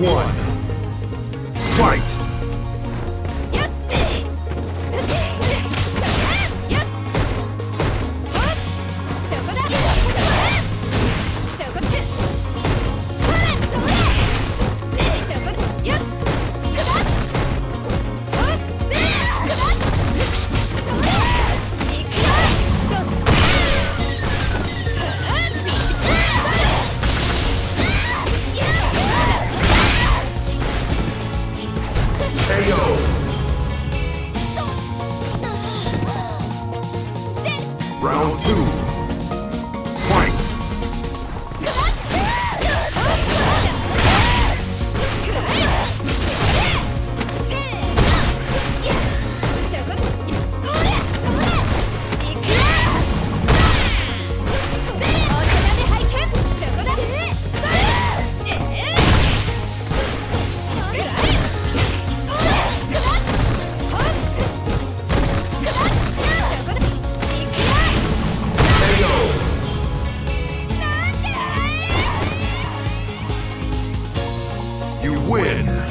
one. Fight! KO. Round two. win.